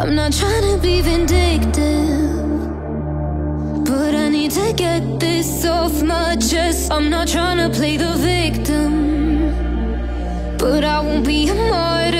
I'm not trying to be vindictive, but I need to get this off my chest. I'm not trying to play the victim, but I won't be a martyr.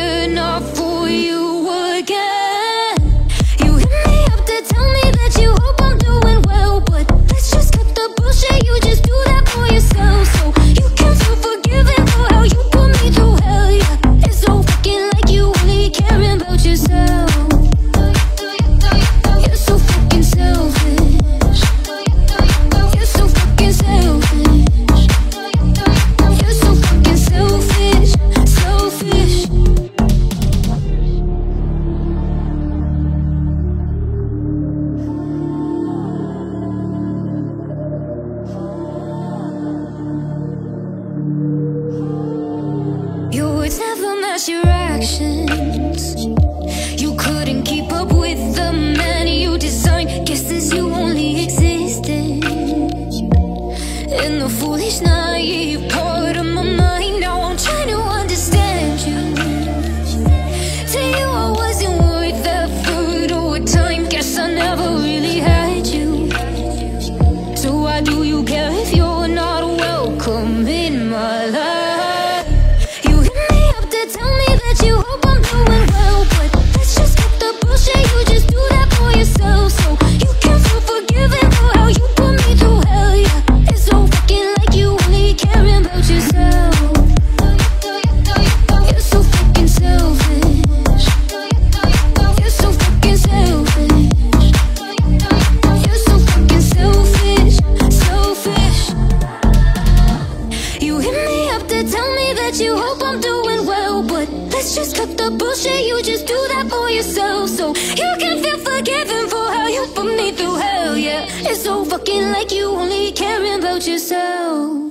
yourself so you can feel forgiven for how you put me through hell. Yeah, it's so fucking like you only caring about yourself.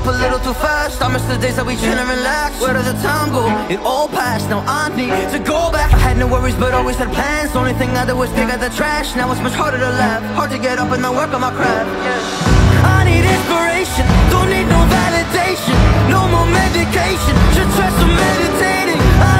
up a little too fast. I miss the days that we chill and relax. Where did the time go? It all passed, now I need to go back. I had no worries but always had plans. Only thing I did was dig out the trash. Now it's much harder to laugh. Hard to get up and then work on my craft. I need inspiration, don't need no validation. No more medication, just try some meditating. I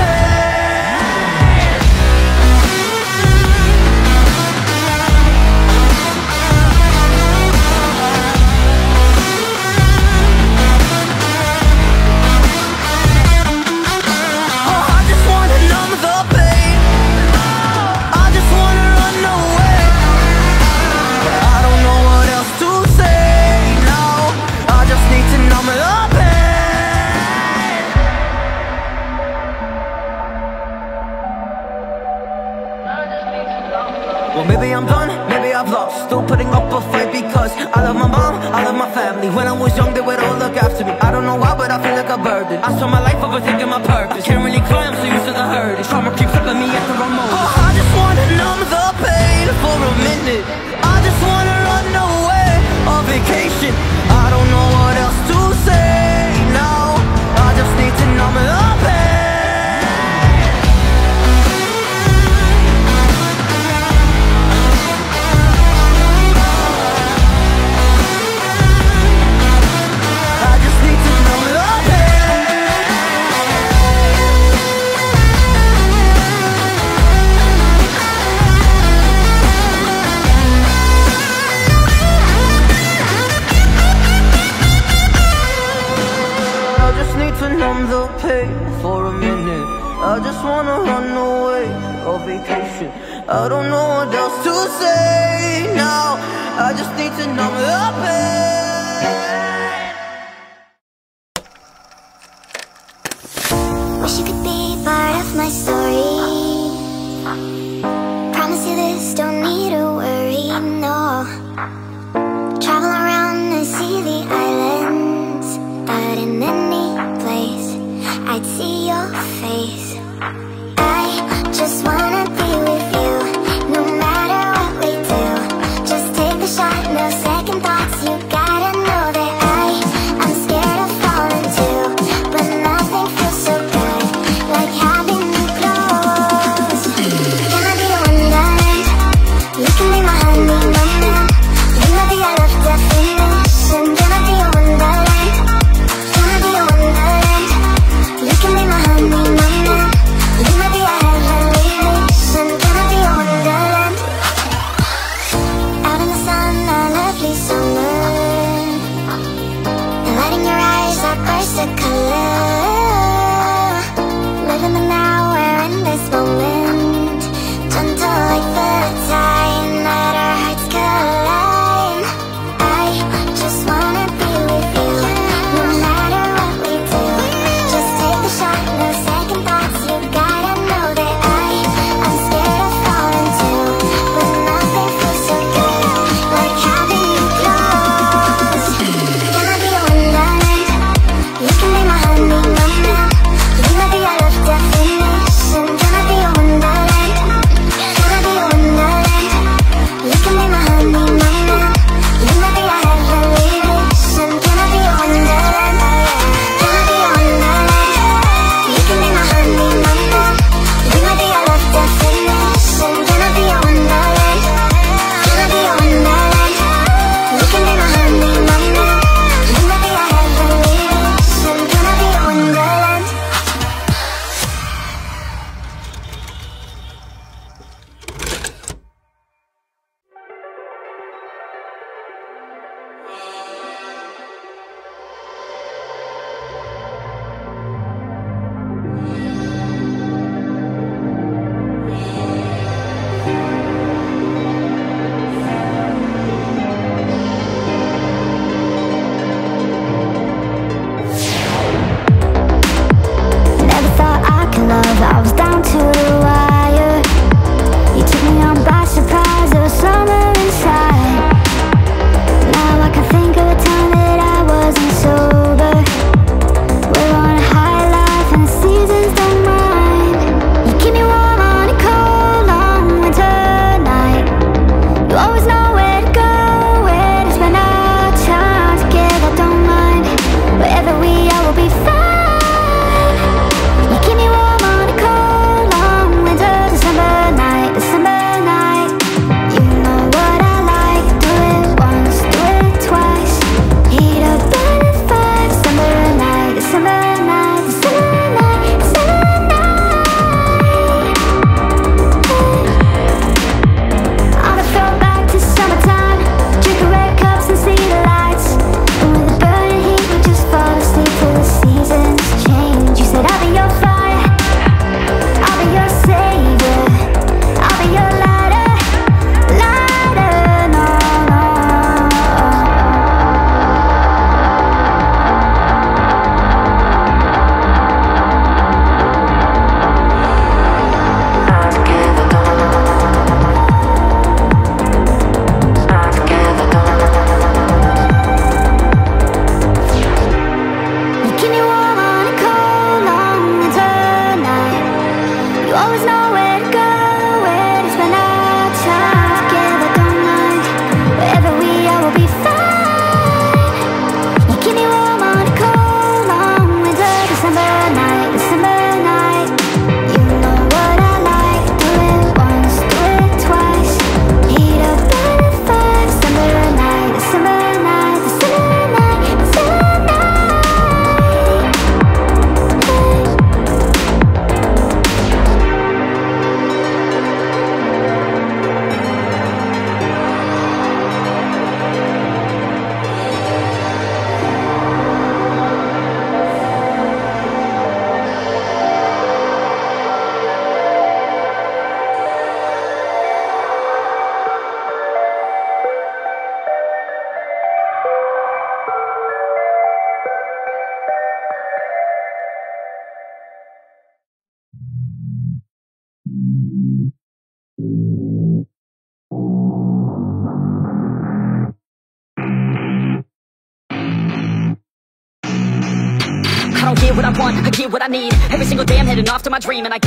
My dream And I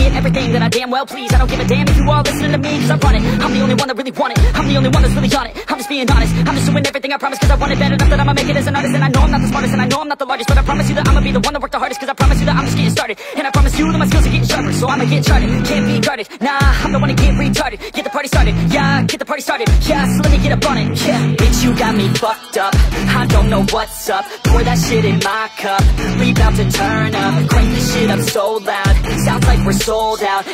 I damn well please. I don't give a damn if you all listening to me Cause I run it, I'm the only one that really want it. I'm the only one that's really on it, I'm just being honest. I'm just doing everything I promise cause I want it bad enough that I'ma make it as an artist. And I know I'm not the smartest and I know I'm not the largest But I promise you that I'ma be the one that worked the hardest Cause I promise you that I'm just getting started. And I promise you that my skills are getting sharper So I'ma get charted, can't be guarded. Nah, I'm the one to get retarded. Get the party started, yeah, get the party started. Yeah, so let me get up on it, yeah. Bitch, you got me fucked up. I don't know what's up. Pour that shit in my cup. We bout to turn up. Crank this shit up so loud. Sounds like we're sold out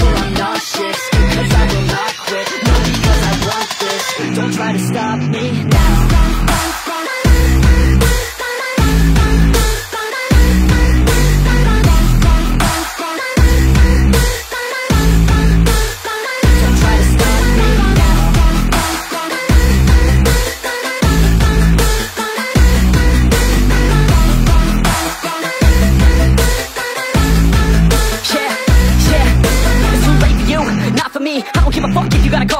until I'm nauseous, cause I will not quit No, because I want this, don't try to stop me. now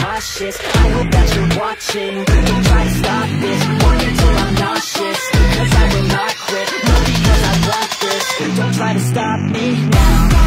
cautious I hope that you're watching, don't try to stop this. Work until I'm nauseous, cause I will not quit. No, because I want this, don't try to stop me now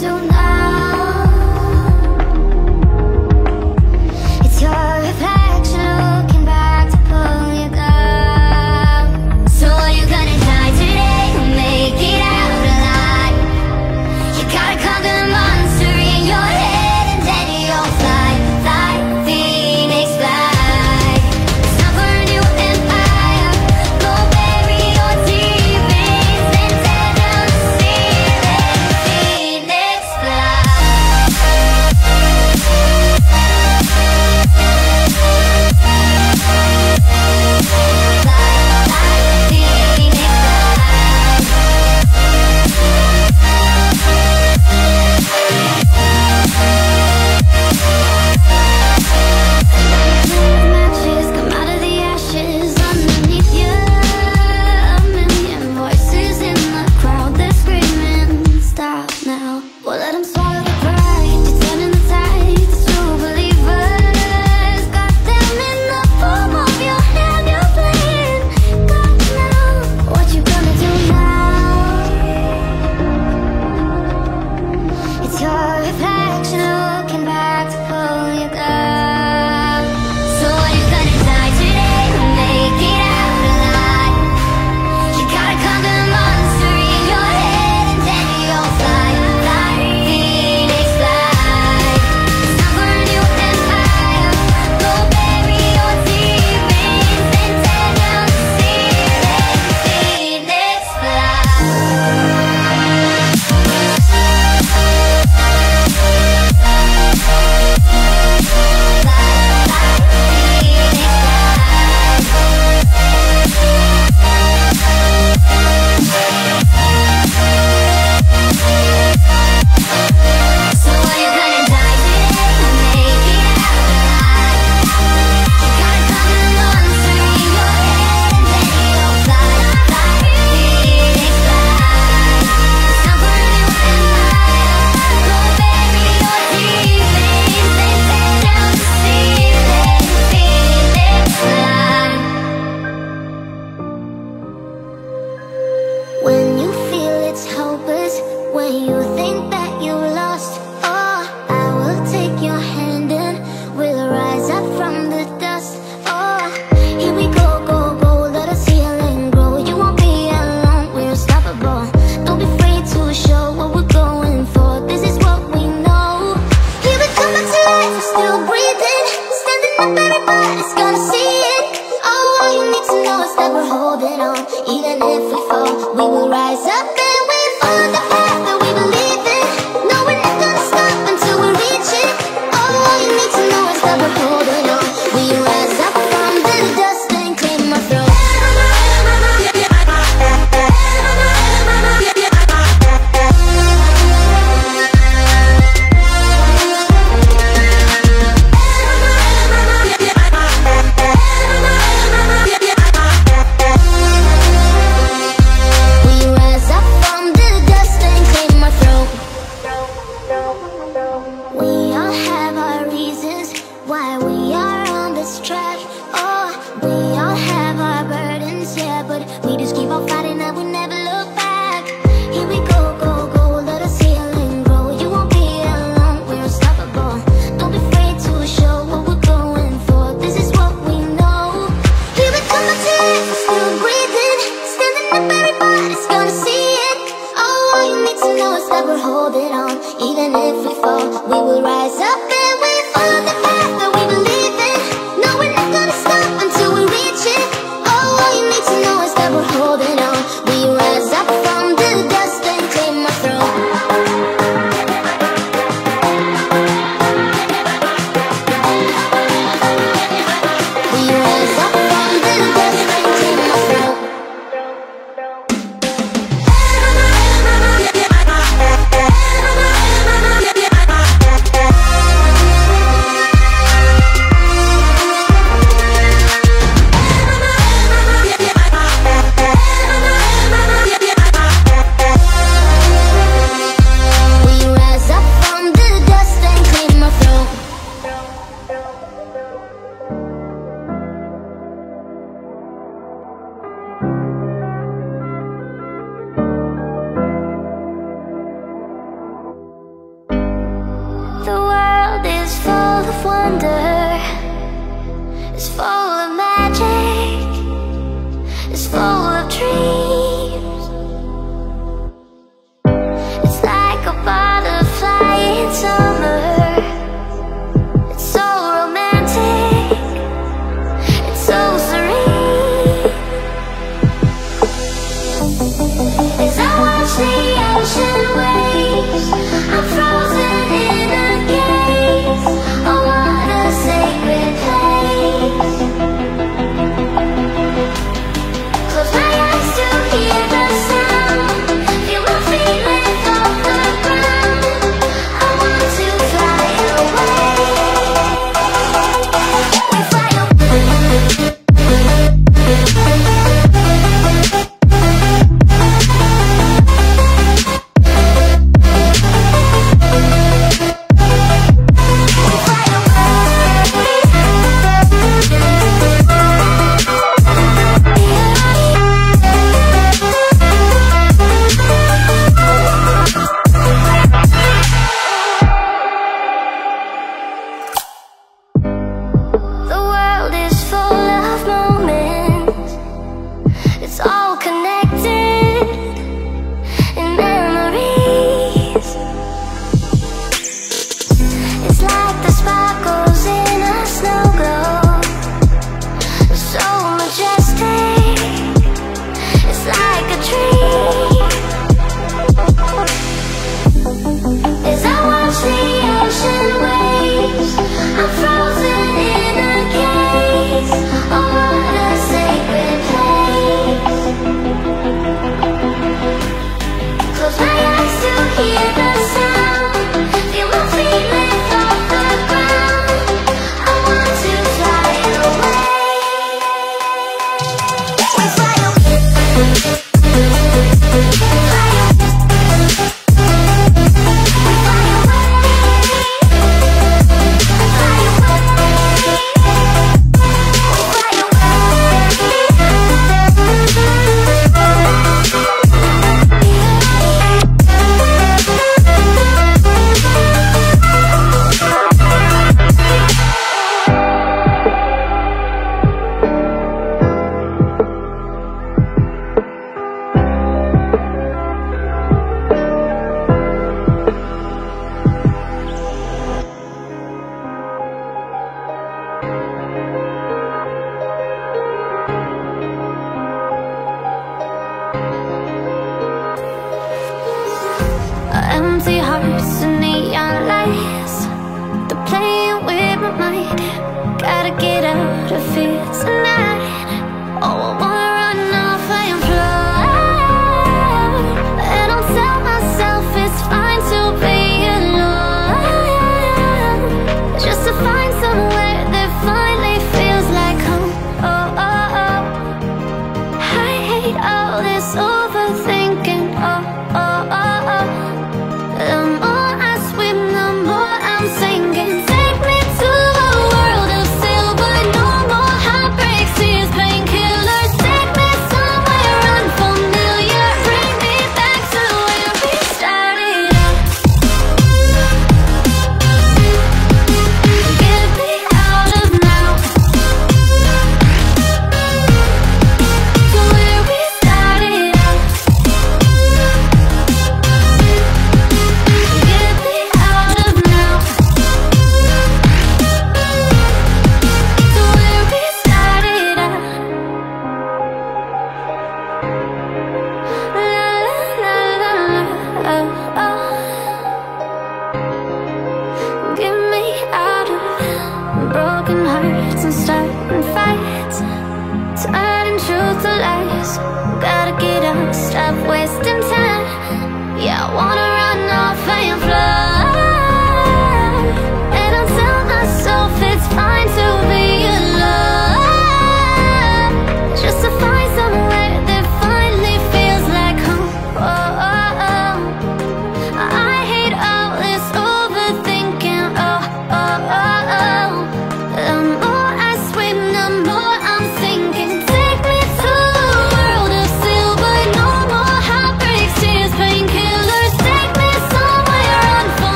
till now out